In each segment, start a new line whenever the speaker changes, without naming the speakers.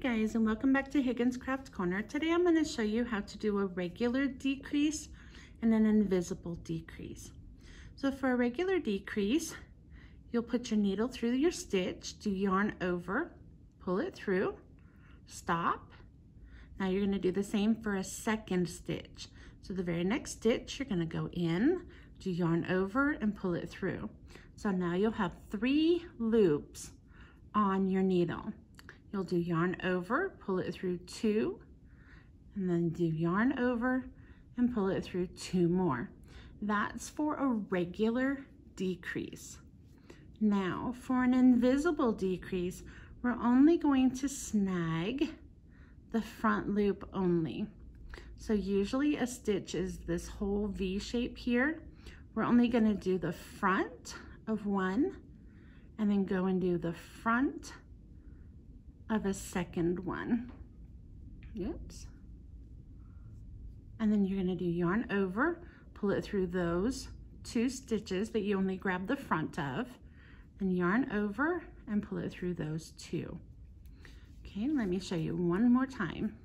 Guys and welcome back to Higgins Craft Corner. Today I'm going to show you how to do a regular decrease and an invisible decrease. So for a regular decrease, you'll put your needle through your stitch, do yarn over, pull it through, stop. Now you're going to do the same for a second stitch. So the very next stitch, you're going to go in, do yarn over and pull it through. So now you'll have three loops on your needle. You'll do yarn over, pull it through two, and then do yarn over and pull it through two more. That's for a regular decrease. Now, for an invisible decrease, we're only going to snag the front loop only. So usually a stitch is this whole V shape here. We're only gonna do the front of one and then go and do the front of a second one. Oops. And then you're gonna do yarn over, pull it through those two stitches that you only grab the front of, then yarn over and pull it through those two. Okay, let me show you one more time.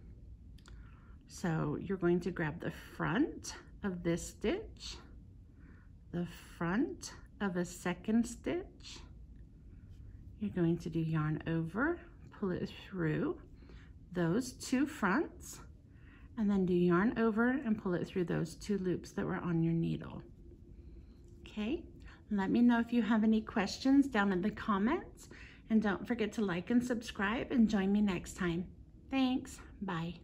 So you're going to grab the front of this stitch, the front of a second stitch. You're going to do yarn over, pull it through those two fronts and then do yarn over and pull it through those two loops that were on your needle. Okay, let me know if you have any questions down in the comments and don't forget to like and subscribe and join me next time. Thanks, bye.